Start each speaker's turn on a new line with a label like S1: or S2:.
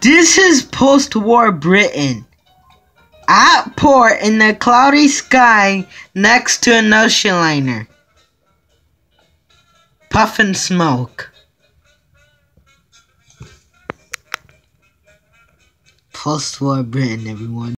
S1: This is post-war Britain. At port in the cloudy sky next to an ocean liner. Puff and smoke. Post-war Britain, everyone.